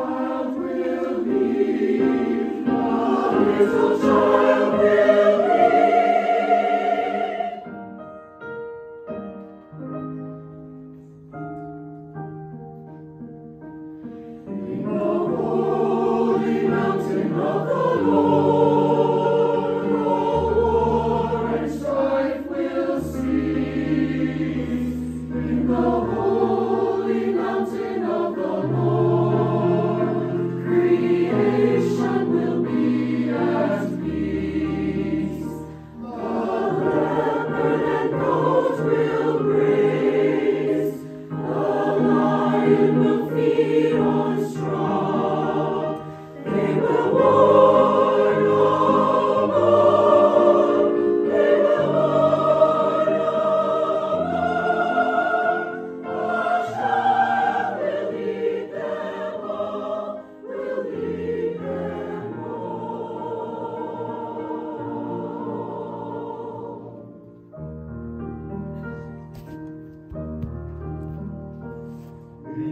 world will leave, the little.